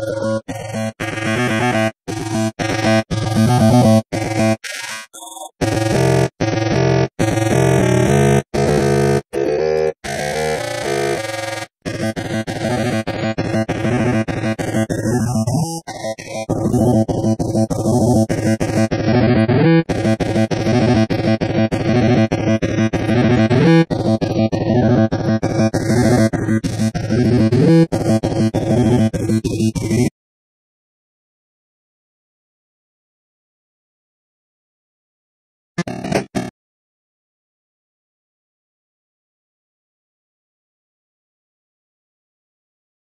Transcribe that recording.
Uh-huh. you